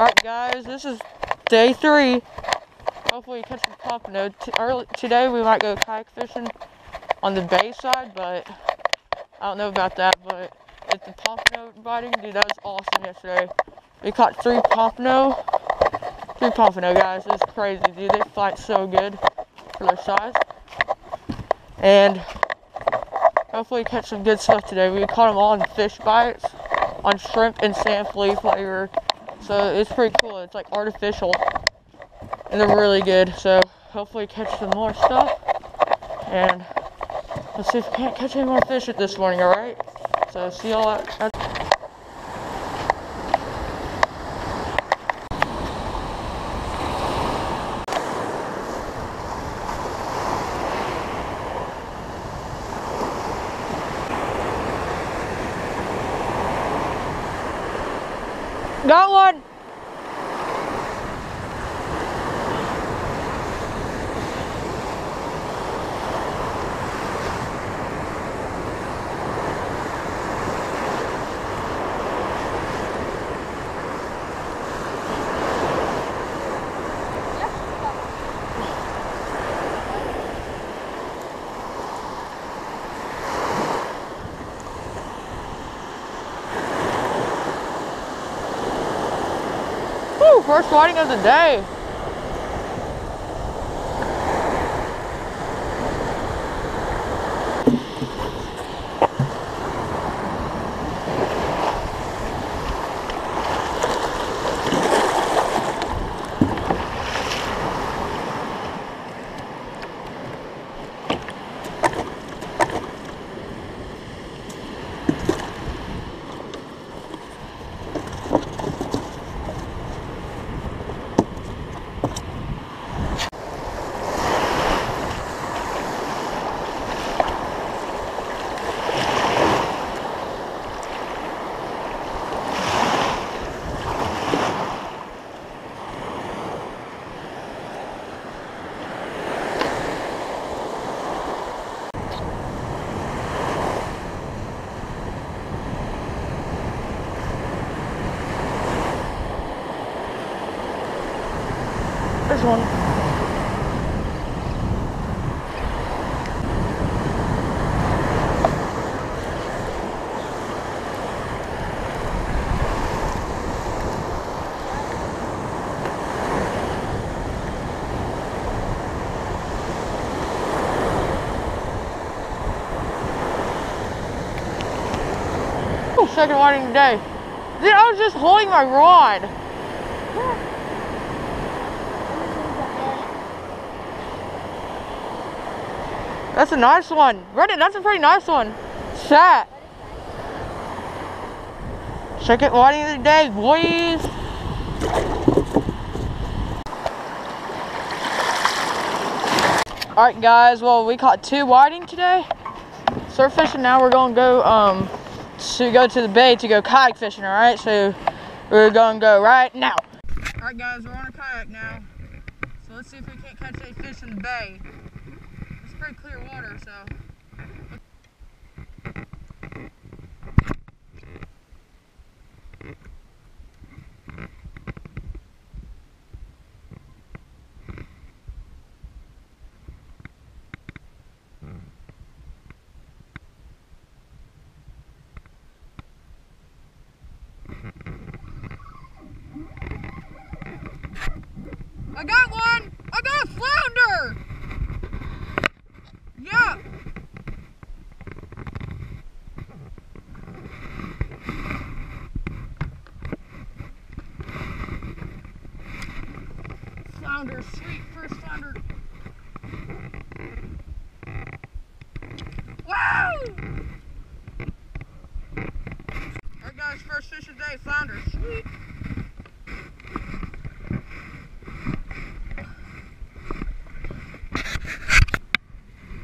Alright guys, this is day three. Hopefully catch some pompano. T early, today we might go kayak fishing on the bay side, but I don't know about that, but it's the pompano biting, dude, that was awesome yesterday. We caught three pompano. Three pompano guys, it's crazy, dude. They fight so good for their size. And hopefully catch some good stuff today. We caught them all in Fishbites, on shrimp and sand flea flavor. So it's pretty cool. It's like artificial. And they're really good. So hopefully catch some more stuff. And let's see if we can't catch any more fish at this morning, alright? So see y'all at, at Got one! Woo, first whiting of the day. There's one. Ooh, second whiting today. Dude, I was just holding my rod. That's a nice one. Brendan, that's a pretty nice one. Sat. Second whiting of the day, boys. Alright guys, well we caught two whiting today. Surf fishing now we're gonna go um to go to the bay to go kayak fishing, alright? So we're gonna go right now. Alright guys, we're on a kayak now. So let's see if we can't catch any fish in the bay. Pretty clear water, so. I got one! I got a flounder! Yeah! Flounder, sweet first flounder. Wow! Alright guys, first fish of the day, flounder, sweet.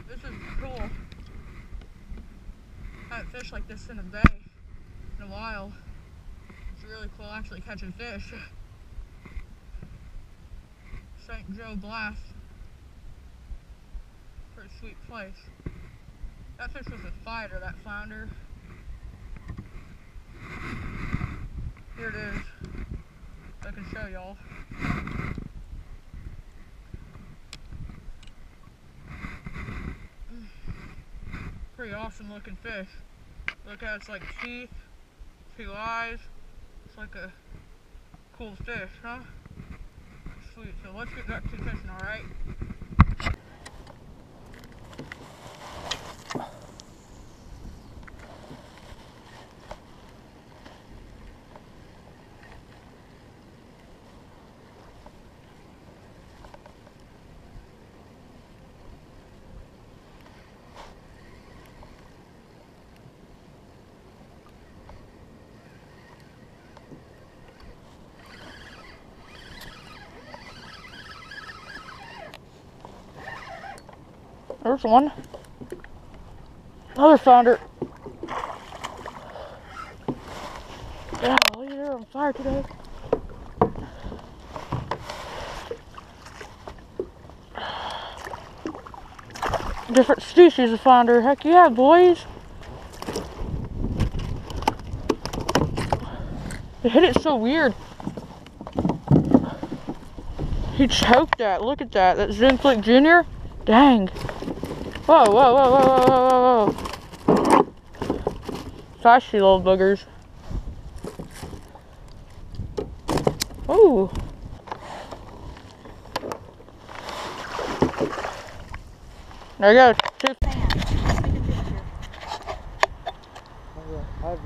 This is cool. haven't fished like this in a bay in a while. It's really cool actually catching fish. St. Joe Blast. Pretty sweet place. That fish was a fighter, that flounder. Here it is. I can show y'all. Pretty awesome looking fish. Look how it's like teeth, two eyes. It's like a cool fish, huh? So let's get back to fishing, alright? There's one. Another flounder. Fire today. Different species of flounder. Heck yeah, boys. It hit it so weird. He choked that. Look at that. That Zenflick Jr. Dang. Whoa, whoa, whoa, whoa, whoa, whoa, whoa. Flashy little boogers. Ooh. There you go. Two. Fan. Take a picture. I have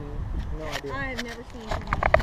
no idea. I have never seen anything like that.